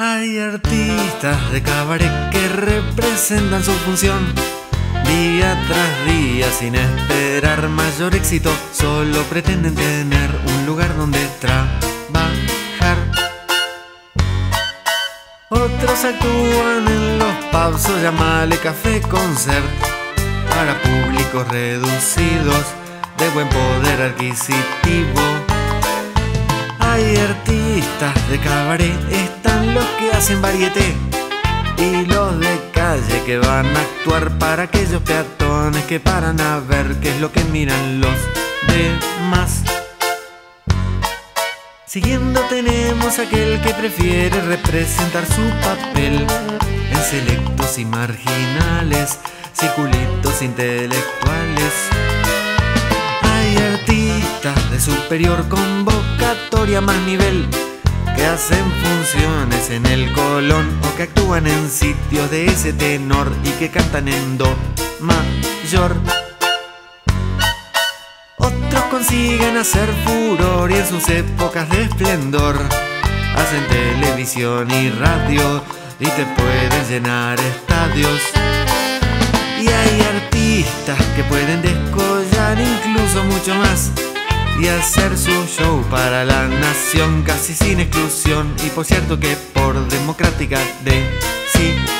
Hay artistas de cabaret que representan su función día tras día sin esperar mayor éxito, solo pretenden tener un lugar donde trabajar. Otros actúan en los pubs o llamale café concert para públicos reducidos de buen poder adquisitivo. Hay artistas de cabaret, están los que hacen varieté y los de calle que van a actuar para aquellos peatones que paran a ver qué es lo que miran los demás. Siguiendo tenemos aquel que prefiere representar su papel en selectos y marginales, circulitos intelectuales. Hay artistas de superior convocatoria más nivel que hacen funciones en el colón o que actúan en sitios de ese tenor y que cantan en do mayor. Otros consiguen hacer furor y en sus épocas de esplendor hacen televisión y radio y te pueden llenar estadios. Y hay artistas que pueden descollar incluso mucho más y hacer su show para la nación casi sin exclusión. Y por cierto que por democrática decisión